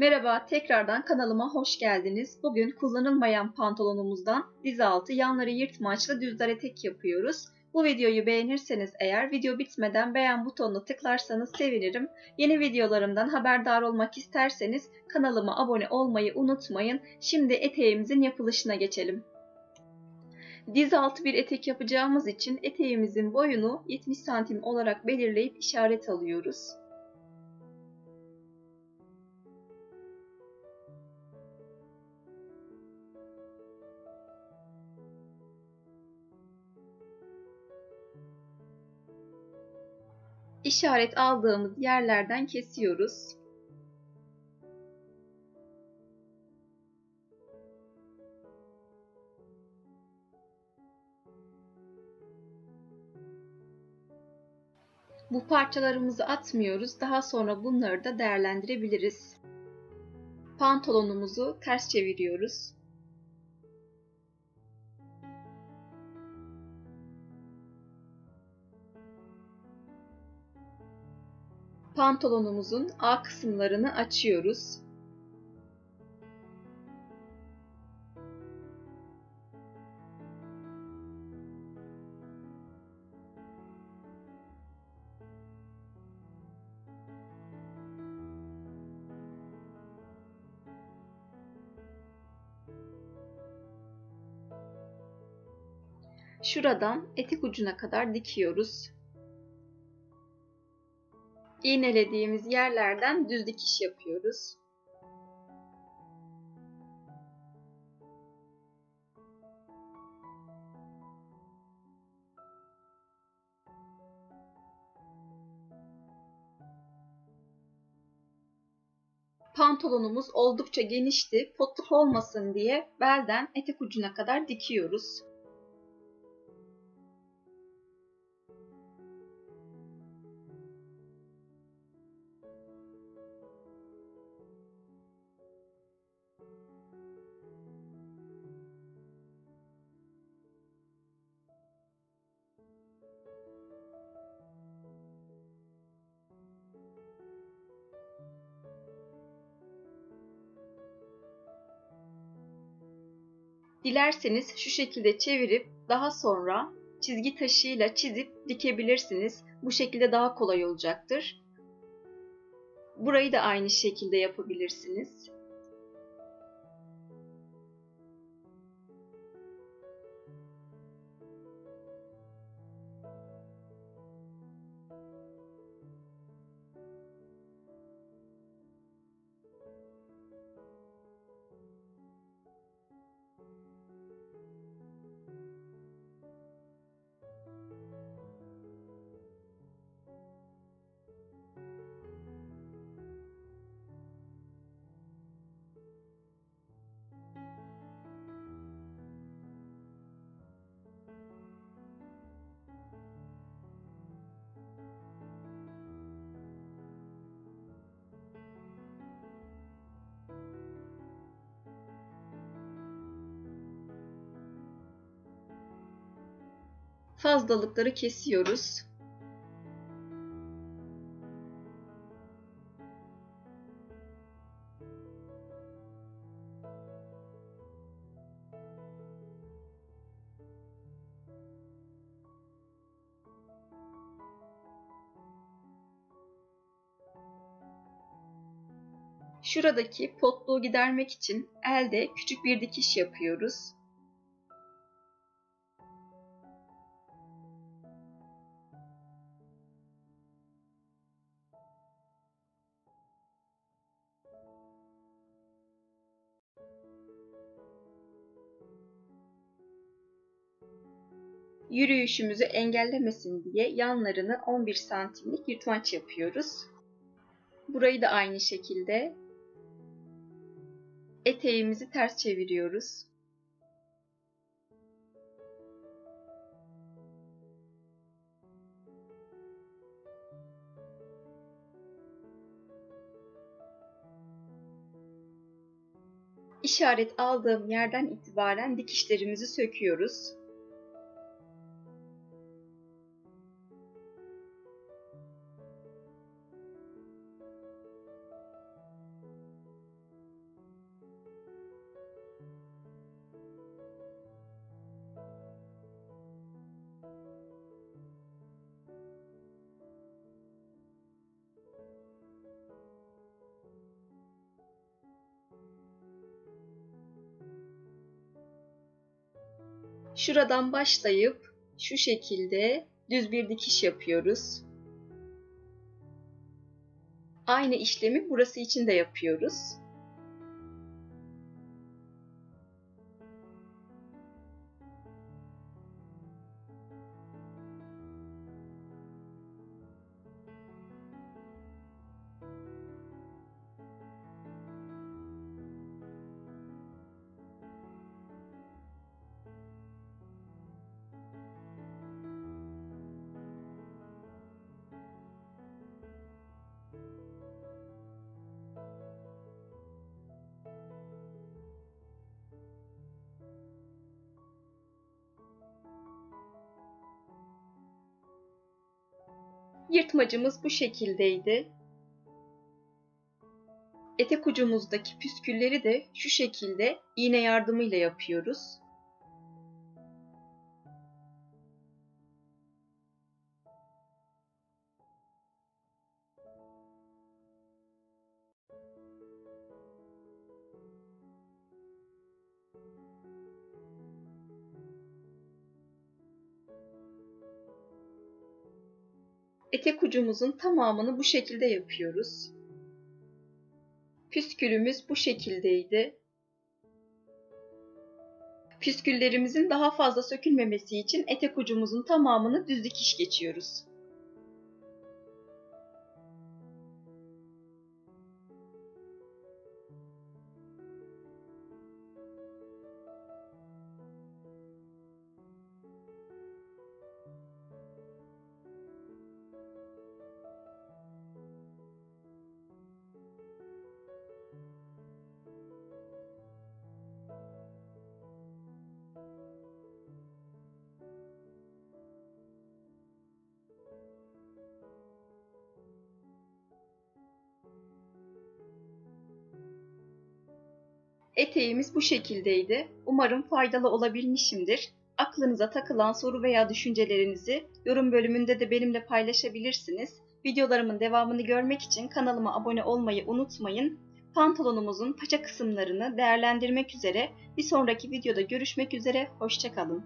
Merhaba, tekrardan kanalıma hoş geldiniz. Bugün kullanılmayan pantolonumuzdan diz altı yanları yırtmaçlı düz dar etek yapıyoruz. Bu videoyu beğenirseniz eğer video bitmeden beğen butonuna tıklarsanız sevinirim. Yeni videolarımdan haberdar olmak isterseniz kanalıma abone olmayı unutmayın. Şimdi eteğimizin yapılışına geçelim. Diz altı bir etek yapacağımız için eteğimizin boyunu 70 santim olarak belirleyip işaret alıyoruz. İşaret aldığımız yerlerden kesiyoruz. Bu parçalarımızı atmıyoruz. Daha sonra bunları da değerlendirebiliriz. Pantolonumuzu ters çeviriyoruz. Pantolonumuzun A kısımlarını açıyoruz. Şuradan etek ucuna kadar dikiyoruz iğnelediğimiz yerlerden düz dikiş yapıyoruz. Pantolonumuz oldukça genişti. Potluk olmasın diye belden etek ucuna kadar dikiyoruz. Dilerseniz şu şekilde çevirip daha sonra çizgi taşıyla çizip dikebilirsiniz. Bu şekilde daha kolay olacaktır. Burayı da aynı şekilde yapabilirsiniz. Fazlalıkları kesiyoruz. Şuradaki potluğu gidermek için elde küçük bir dikiş yapıyoruz. Yürüyüşümüzü engellemesin diye yanlarını 11 santimlik yırtmaç yapıyoruz. Burayı da aynı şekilde eteğimizi ters çeviriyoruz. İşaret aldığım yerden itibaren dikişlerimizi söküyoruz. Şuradan başlayıp şu şekilde düz bir dikiş yapıyoruz. Aynı işlemi burası için de yapıyoruz. Yırtmacımız bu şekildeydi. Etek ucumuzdaki püskülleri de şu şekilde iğne yardımıyla yapıyoruz. Etek ucumuzun tamamını bu şekilde yapıyoruz. Püskülümüz bu şekildeydi. Püsküllerimizin daha fazla sökülmemesi için etek ucumuzun tamamını düz dikiş geçiyoruz. Eteğimiz bu şekildeydi. Umarım faydalı olabilmişimdir. Aklınıza takılan soru veya düşüncelerinizi yorum bölümünde de benimle paylaşabilirsiniz. Videolarımın devamını görmek için kanalıma abone olmayı unutmayın. Pantolonumuzun paça kısımlarını değerlendirmek üzere bir sonraki videoda görüşmek üzere. Hoşçakalın.